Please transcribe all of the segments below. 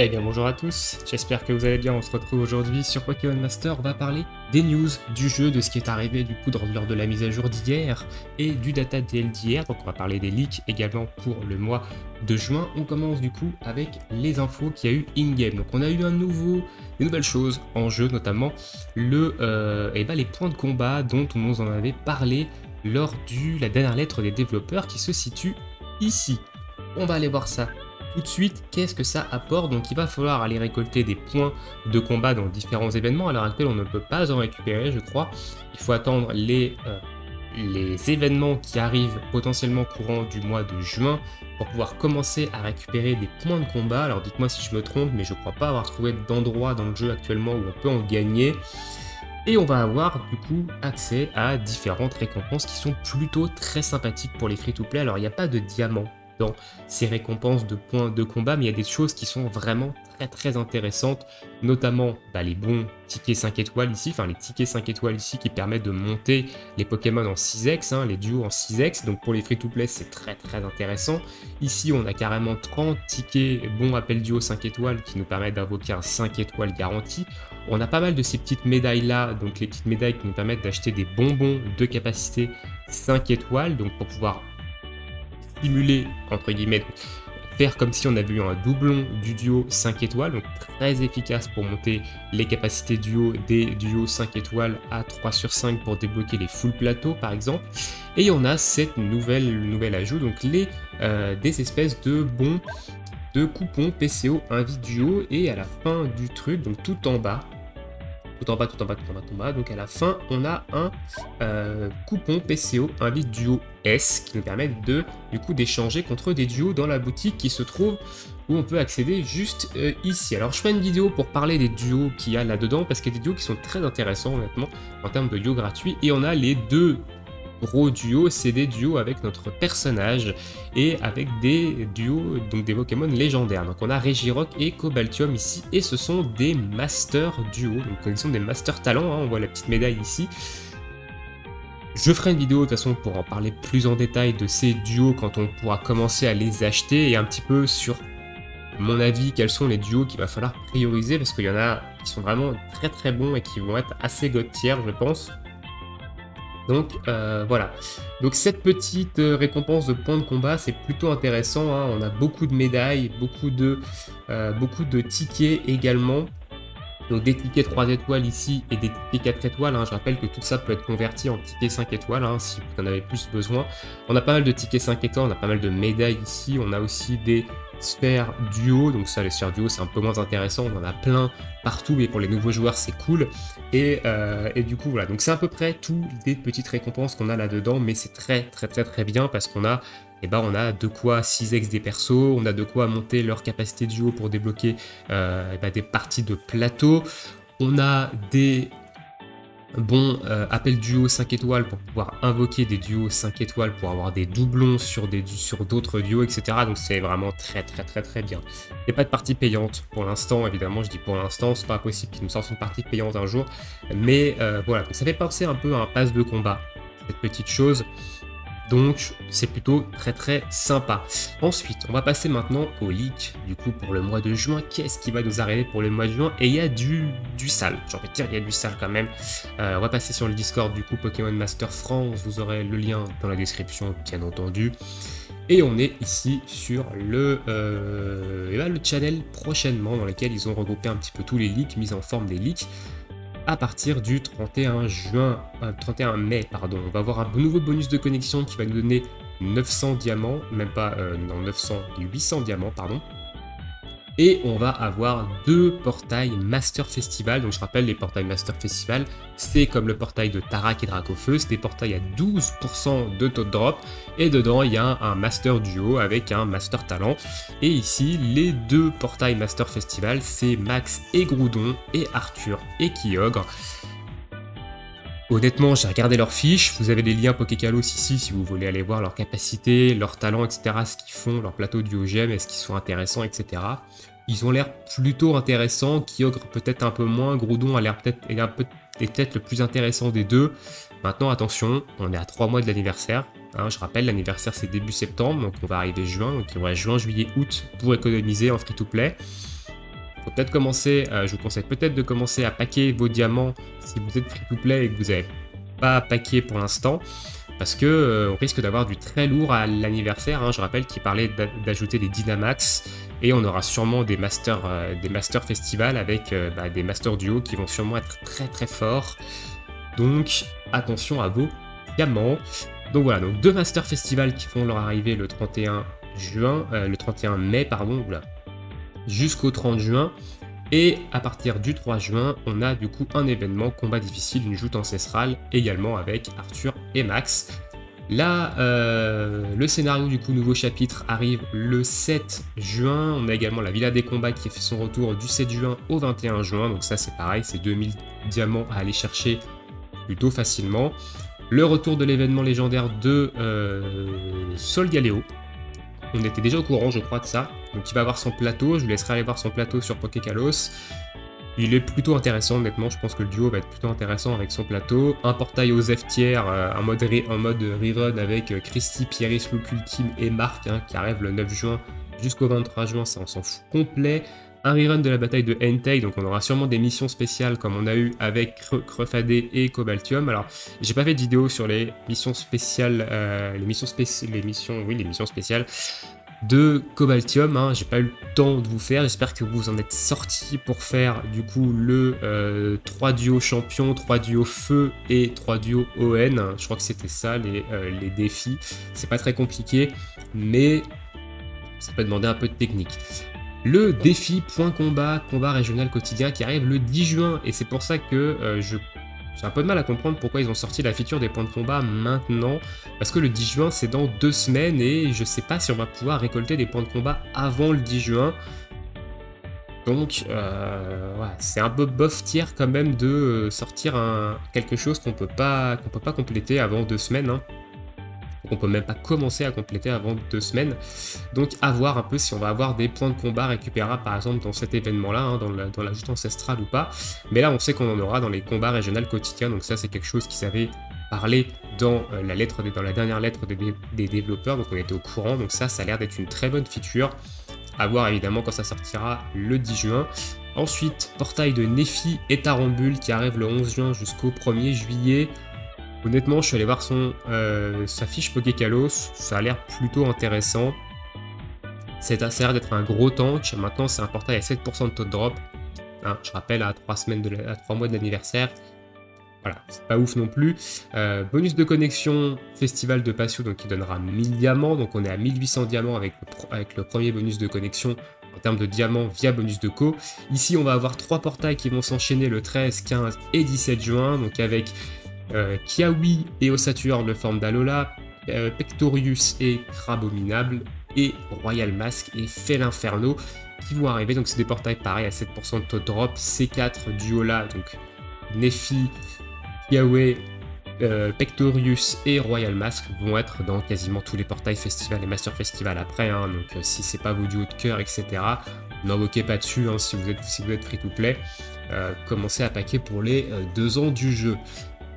Eh bien bonjour à tous, j'espère que vous allez bien, on se retrouve aujourd'hui sur Pokémon Master, on va parler des news du jeu, de ce qui est arrivé du coup lors de la mise à jour d'hier et du data DL d'hier, donc on va parler des leaks également pour le mois de juin. On commence du coup avec les infos qu'il y a eu in-game, donc on a eu un nouveau, des nouvelles choses en jeu, notamment le, euh, et ben les points de combat dont on nous en avait parlé lors du la dernière lettre des développeurs qui se situe ici. On va aller voir ça tout de suite qu'est-ce que ça apporte. Donc il va falloir aller récolter des points de combat dans différents événements. À l'heure actuelle, on ne peut pas en récupérer, je crois. Il faut attendre les, euh, les événements qui arrivent potentiellement courant du mois de juin pour pouvoir commencer à récupérer des points de combat. Alors dites-moi si je me trompe, mais je crois pas avoir trouvé d'endroit dans le jeu actuellement où on peut en gagner. Et on va avoir du coup accès à différentes récompenses qui sont plutôt très sympathiques pour les free-to-play. Alors il n'y a pas de diamants dans ces récompenses de points de combat, mais il y a des choses qui sont vraiment très très intéressantes, notamment bah, les bons tickets 5 étoiles ici, enfin les tickets 5 étoiles ici qui permettent de monter les Pokémon en 6x, hein, les duos en 6x, donc pour les free-to-play c'est très très intéressant. Ici on a carrément 30 tickets bons appel duo 5 étoiles qui nous permettent d'invoquer un 5 étoiles garanti. On a pas mal de ces petites médailles là, donc les petites médailles qui nous permettent d'acheter des bonbons de capacité 5 étoiles, donc pour pouvoir stimuler, entre guillemets, faire comme si on avait eu un doublon du duo 5 étoiles, donc très efficace pour monter les capacités duo des duos 5 étoiles à 3 sur 5 pour débloquer les full plateaux par exemple. Et on a cette nouvelle, nouvelle ajout, donc les, euh, des espèces de bons de coupons PCO invite duo et à la fin du truc, donc tout en bas, tout en bas, tout en bas, tout en bas, tout en bas. Donc à la fin, on a un euh, coupon PCO invite duo Qui nous permet de du coup d'échanger contre des duos dans la boutique qui se trouve où on peut accéder juste euh, ici. Alors je ferai une vidéo pour parler des duos qu'il y a là-dedans parce qu'il y a des duos qui sont très intéressants honnêtement en termes de duos gratuits et on a les deux gros duo, c'est des duos avec notre personnage et avec des duos, donc des Pokémon légendaires. Donc on a Regirock et Cobaltium ici et ce sont des Master Duo, donc ils sont des Master Talents, hein. on voit la petite médaille ici. Je ferai une vidéo de toute façon pour en parler plus en détail de ces duos quand on pourra commencer à les acheter et un petit peu sur mon avis quels sont les duos qu'il va falloir prioriser parce qu'il y en a qui sont vraiment très très bons et qui vont être assez god je pense. Donc euh, voilà. Donc cette petite euh, récompense de points de combat, c'est plutôt intéressant. Hein. On a beaucoup de médailles, beaucoup de, euh, beaucoup de tickets également. Donc des tickets 3 étoiles ici et des tickets 4 étoiles. Hein. Je rappelle que tout ça peut être converti en tickets 5 étoiles hein, si vous en avez plus besoin. On a pas mal de tickets 5 étoiles, on a pas mal de médailles ici. On a aussi des sphères duo. Donc ça, les sphères duo, c'est un peu moins intéressant. On en a plein partout, mais pour les nouveaux joueurs, c'est cool. Et, euh, et, du coup, voilà. Donc c'est à peu près toutes les petites récompenses qu'on a là-dedans, mais c'est très, très, très, très bien parce qu'on a et eh ben on a de quoi 6x des persos, on a de quoi monter leur capacité duo pour débloquer euh, eh ben, des parties de plateau, on a des bon euh, appel duo 5 étoiles pour pouvoir invoquer des duos 5 étoiles pour avoir des doublons sur d'autres duos etc donc c'est vraiment très très très très bien. Il n'y a pas de partie payante pour l'instant évidemment je dis pour l'instant c'est pas possible qu'ils nous sortent une partie payante un jour. Mais euh, voilà. Ça fait penser un peu à un pass de combat. Cette petite chose donc c'est plutôt très très sympa. Ensuite, on va passer maintenant au leak du coup pour le mois de juin. Qu'est-ce qui va nous arriver pour le mois de juin? Et il y a du, du sale. J'ai envie de dire, il y a du sale quand même. Euh, on va passer sur le Discord du coup Pokémon Master France. Vous aurez le lien dans la description, bien entendu. Et on est ici sur le, euh, eh ben, le channel prochainement dans lequel ils ont regroupé un petit peu tous les leaks, mis en forme des leaks à partir du 31 juin, 31 euh, mai, pardon. On va avoir un nouveau bonus de connexion qui va nous donner 900 diamants, même pas, euh, non, 900, 800 diamants, pardon. Et on va avoir deux portails Master Festival. Donc je rappelle, les portails Master Festival, c'est comme le portail de Tarak et Dracofeu. C'est des portails à 12% de taux de drop. Et dedans, il y a un Master Duo avec un Master Talent. Et ici, les deux portails Master Festival, c'est Max et Groudon et Arthur et Kyogre. Honnêtement, j'ai regardé leurs fiches, vous avez les liens Pokécalos ici si vous voulez aller voir leurs capacités, leurs talents, etc., ce qu'ils font, leur plateau du OGM, est-ce qu'ils sont intéressants, etc. Ils ont l'air plutôt intéressants, Kyogre peut-être un peu moins, Groudon a l'air peut-être peut-être le plus intéressant des deux. Maintenant, attention, on est à 3 mois de l'anniversaire. Hein, je rappelle, l'anniversaire c'est début septembre, donc on va arriver juin, donc y aura juin, juillet, août pour économiser en free-to-play. Peut-être commencer, euh, je vous conseille peut-être de commencer à paquer vos diamants si vous êtes free-to-play et que vous n'avez pas paqué pour l'instant. Parce que euh, on risque d'avoir du très lourd à l'anniversaire. Hein. Je rappelle qu'il parlait d'ajouter des Dynamax. Et on aura sûrement des Masters euh, des master Festival avec bah, des Masters Duo qui vont sûrement être très très forts. Donc attention à vos diamants. Donc voilà, donc deux Master Festival qui font leur arrivée le 31 juin, le 31 mai, pardon, jusqu'au 30 juin. Et à partir du 3 juin, on a du coup un événement combat difficile, une joute ancestrale, également avec Arthur et Max. Là, euh, le scénario du coup nouveau chapitre arrive le 7 juin. On a également la Villa des combats qui fait son retour du 7 juin au 21 juin. Donc ça c'est pareil, c'est 2000 diamants à aller chercher plutôt facilement. Le retour de l'événement légendaire de euh, Sol Galeo, on était déjà au courant, je crois, de ça. Donc il va avoir son plateau, je vous laisserai aller voir son plateau sur Pokékalos. Il est plutôt intéressant, honnêtement, je pense que le duo va être plutôt intéressant avec son plateau. Un portail aux F tiers, euh, un mode, mode rerun avec euh, Christy, Pieris, Luke Ultime et Marc, hein, qui arrive le 9 juin jusqu'au 23 juin, ça on s'en fout complet un rerun de la bataille de Entei, donc on aura sûrement des missions spéciales comme on a eu avec Crefadé et Cobaltium. Alors, j'ai pas fait de vidéo sur les missions spéciales, euh, les missions spéciales, les missions, oui, les missions spéciales de Cobaltium, hein. j'ai pas eu le temps de vous faire, j'espère que vous en êtes sortis pour faire du coup le 3 euh, duos champion, 3 duos feu et 3 duos ON, je crois que c'était ça les, euh, les défis, c'est pas très compliqué, mais ça peut demander un peu de technique le défi point combat, combat régional quotidien qui arrive le 10 juin. Et c'est pour ça que euh, je j'ai un peu de mal à comprendre pourquoi ils ont sorti la feature des points de combat maintenant. Parce que le 10 juin, c'est dans deux semaines et je sais pas si on va pouvoir récolter des points de combat avant le 10 juin. Donc, euh, c'est un peu bof tiers quand même de sortir un, quelque chose qu'on peut pas qu'on peut pas compléter avant deux semaines. Hein on peut même pas commencer à compléter avant deux semaines. Donc à voir un peu si on va avoir des points de combat récupérables par exemple dans cet événement-là, hein, dans, la, joute ancestrale ou pas. Mais là on sait qu'on en aura dans les combats régionaux quotidiens, donc ça c'est quelque chose qui savait parler dans euh, la lettre la dernière lettre des, développeurs, donc on était au courant, donc ça ça a l'air d'être une très bonne feature. À voir évidemment quand ça sortira le 10 juin. Ensuite, portail de Nephi et Tarambule qui arrive le 11 juin jusqu'au 1er juillet. Honnêtement, je suis allé voir son, euh, sa fiche Pokékalos, ça a l'air plutôt intéressant. C'est a l'air d'être un gros tank. Maintenant, c'est un portail à 7% de taux de drop. Hein, je rappelle, à 3, semaines de à 3 mois de l'anniversaire. Voilà, c'est pas ouf non plus. Euh, bonus de connexion, festival de Patio, donc qui donnera 1000 diamants. Donc on est à 1800 diamants avec le, avec le premier bonus de connexion en termes de diamants via bonus de co. Ici, on va avoir trois portails qui vont s'enchaîner le 13, 15 et 17 juin. Donc avec Kiawi et Osaturne de forme d'Alola, euh, Pectorius et Crabominable, et Royal Mask et Felinferno qui vont arriver. Donc c'est des portails pareils à 7% de taux drop. C4 Duola, donc Nephi, Kiawe, euh, Pectorius et Royal Mask vont être dans quasiment tous les portails festival et Master Festival après. Hein. donc si c'est pas vos duos de cœur, etc., n'invoquez pas dessus hein, si, vous êtes, si vous êtes free to play. commencez à paquer pour les deux ans du jeu.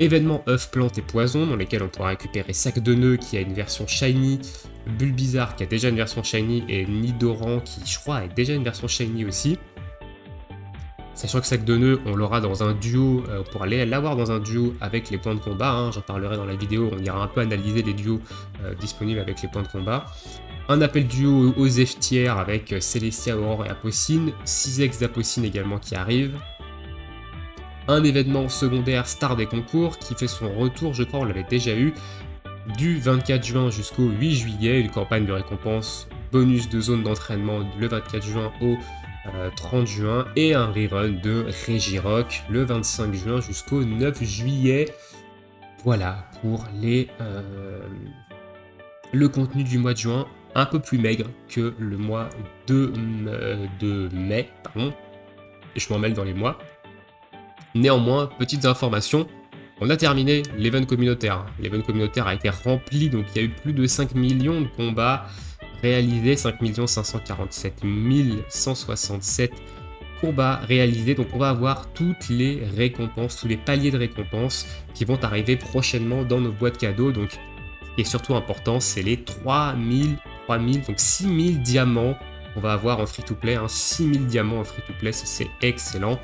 Événements œufs, plantes et poisons, dans lesquels on pourra récupérer Sac de nœuds qui a une version shiny, Bulbizarre qui a déjà une version shiny, et Nidoran qui, je crois, a déjà une version shiny aussi. Sachant que Sac de nœuds, on l'aura dans un duo, euh, on pourra l'avoir dans un duo avec les points de combat, hein. j'en parlerai dans la vidéo, on ira un peu analyser les duos euh, disponibles avec les points de combat. Un appel duo aux F tiers avec euh, Celestia, Aurore et Apocine, 6 ex d'Apocine également qui arrivent, un événement secondaire star des concours qui fait son retour, je crois, on l'avait déjà eu, du 24 juin jusqu'au 8 juillet, une campagne de récompense bonus de zone d'entraînement le 24 juin au 30 euh, juin et un rerun de Regirock le 25 juin jusqu'au 9 juillet. Voilà pour les, euh, le contenu du mois de juin, un peu plus maigre que le mois de, euh, mai. Pardon. Je m'en mêle dans les mois. Néanmoins, petites informations, on a terminé l'event communautaire. L'event communautaire a été rempli, donc il y a eu plus de 5 millions de combats réalisés, 5 547 167 combats réalisés. Donc on va avoir toutes les récompenses, tous les paliers de récompenses qui vont arriver prochainement dans nos boîtes cadeaux. Donc ce qui est surtout important, c'est les 3000, 3000, donc 6000 diamants on va avoir en free-to-play, 6000 diamants en free-to-play, c'est excellent.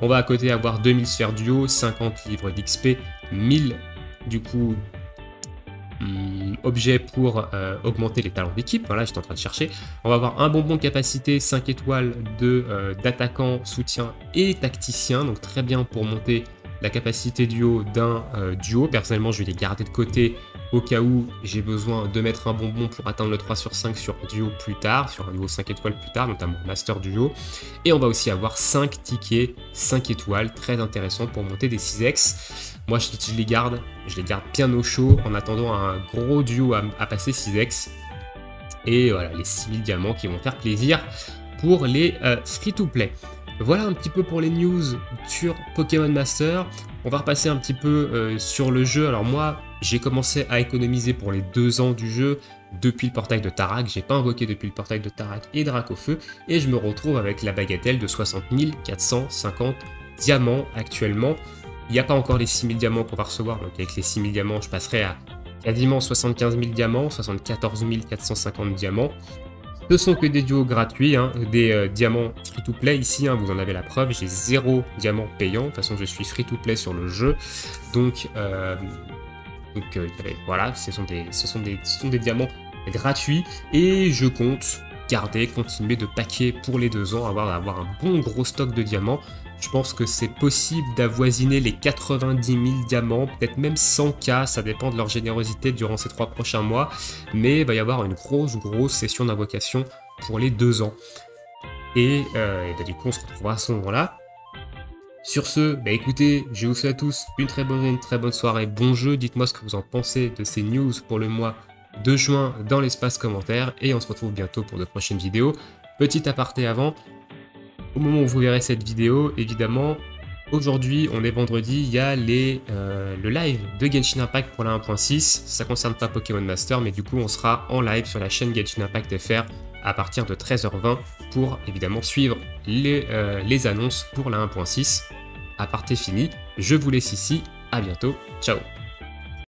On va à côté avoir 2000 sphères duo, 50 livres d'XP, 1000 du coup hum, objets pour euh, augmenter les talents d'équipe. Voilà, j'étais en train de chercher. On va avoir un bonbon capacité 5 étoiles de euh, d'attaquant, soutien et tacticien. Donc très bien pour monter la capacité duo d'un euh, duo. Personnellement, je vais les garder de côté au cas où j'ai besoin de mettre un bonbon pour atteindre le 3 sur 5 sur duo plus tard, sur un niveau 5 étoiles plus tard, notamment master duo. Et on va aussi avoir 5 tickets 5 étoiles, très intéressant pour monter des 6x. Moi, je, les garde, je les garde bien au chaud en attendant un gros duo à, passer 6x. Et voilà, les 6000 diamants qui vont faire plaisir pour les euh, free-to-play. Voilà un petit peu pour les news sur Pokémon Master. On va repasser un petit peu euh, sur le jeu. Alors moi, j'ai commencé à économiser pour les deux ans du jeu depuis le portail de Tarak. J'ai pas invoqué depuis le portail de Tarak et Dracofeu. Et je me retrouve avec la bagatelle de 60 450 diamants actuellement. Il n'y a pas encore les 6000 diamants qu'on va recevoir. Donc avec les 6000 diamants, je passerai à quasiment 75 000 diamants, 74 450 diamants. Ce sont que des duos gratuits, hein, des euh, diamants free-to-play. Ici, hein, vous en avez la preuve, j'ai zéro diamant payant, de toute façon je suis free-to-play sur le jeu, donc, voilà, ce sont, des, diamants gratuits, et je compte garder, continuer de paquer pour les deux ans, avoir un bon gros stock de diamants, je pense que c'est possible d'avoisiner les 90 000 diamants, peut-être même 100K, ça dépend de leur générosité durant ces trois prochains mois. Mais il va y avoir une grosse, grosse session d'invocation pour les deux ans. Et, euh, bah, du coup, on se retrouvera à ce moment-là. Sur ce, bah écoutez, je vous souhaite à tous une très bonne, une très bonne soirée, bon jeu. Dites-moi ce que vous en pensez de ces news pour le mois de juin dans l'espace commentaire. Et on se retrouve bientôt pour de prochaines vidéos. Petit aparté avant, au moment où vous verrez cette vidéo, évidemment, aujourd'hui, on est vendredi, il y a euh, le live de Genshin Impact pour la 1.6. Ça concerne pas Pokémon Master, mais du coup, on sera en live sur la chaîne Genshin Impact FR à partir de 13h20 pour évidemment suivre les, euh, annonces pour la 1.6. À parté fini, je vous laisse ici, à bientôt, ciao